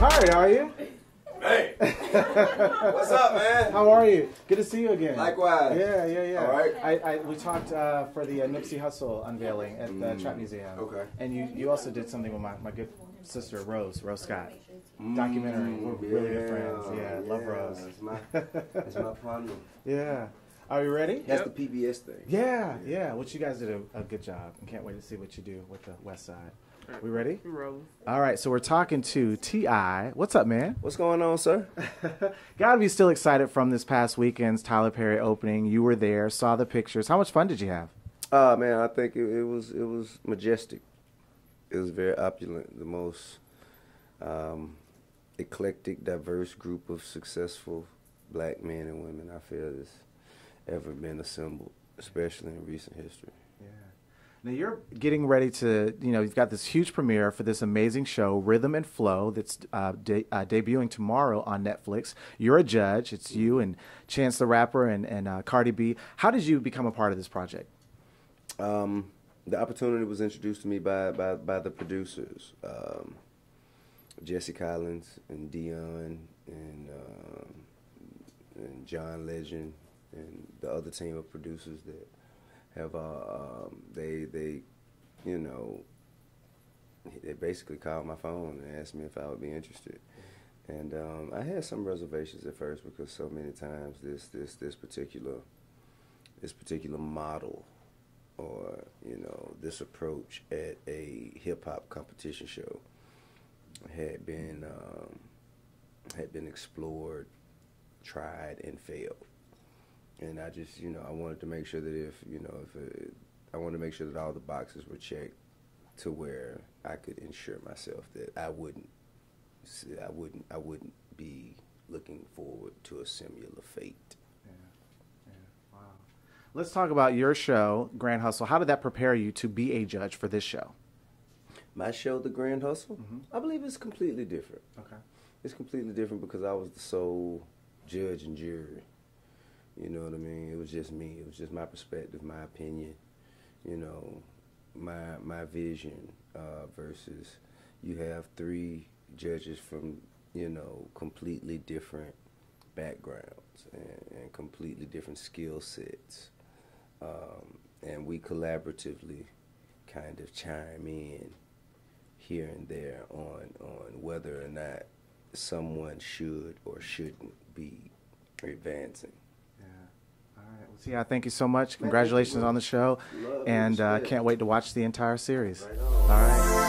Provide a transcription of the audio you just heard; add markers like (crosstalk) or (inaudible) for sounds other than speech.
Man. What's up, man? How are you? Good to see you again. Likewise. Yeah, yeah, yeah. All right. I, I we talked uh, for the uh, Nipsey Hussle unveiling at the Trap Museum. Mm. Okay. And you, you also did something with my, my good sister Rose Rose Scott. Documentary. We're really good friends. Yeah, love Rose. That's my, (laughs) that's my partner. Yeah. Are you ready? That's the PBS thing. Yeah, yeah. What you guys did a, a good job. and can't wait to see what you do with the West Side. We ready? Rose. All right. So we're talking to Ti. What's up, man? What's going on, sir? (laughs) Got to be still excited from this past weekend's Tyler Perry opening. You were there, saw the pictures. How much fun did you have? Uh man, I think it, it was it was majestic. It was very opulent. The most um, eclectic, diverse group of successful black men and women I feel has ever been assembled, especially in recent history. Yeah. Now you're getting ready to, you know, you've got this huge premiere for this amazing show, Rhythm and Flow, that's uh, de- uh, debuting tomorrow on Netflix. You're a judge. It's you and Chance the Rapper and, and uh, Cardi B. How did you become a part of this project? Um, the opportunity was introduced to me by by, by the producers, um, Jesse Collins and Dionne and um, and John Legend and the other team of producers that have uh, um, they they you know they basically called my phone and asked me if I would be interested. And um, I had some reservations at first because so many times this this this particular this particular model or you know this approach at a hip hop competition show had been um, had been explored, tried, and failed. And I just you know I wanted to make sure that if you know if it, I wanted to make sure that all the boxes were checked to where I could ensure myself that I wouldn't I wouldn't I wouldn't be looking forward to a similar fate. Yeah. Wow. Let's talk about your show, Grand Hustle. How did that prepare you to be a judge for this show? My show, The Grand Hustle, mm-hmm. I believe it's completely different. Okay. It's completely different because I was the sole judge and jury. You know what I mean? It was just me. It was just my perspective, my opinion. You know, my my vision uh, versus you have three judges from you know completely different backgrounds and, and completely different skill sets, um, and we collaboratively kind of chime in here and there on on whether or not someone should or shouldn't be advancing. Yeah. Well, T.I., thank you so much. Congratulations on the show. And uh, can't wait to watch the entire series. All right.